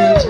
you.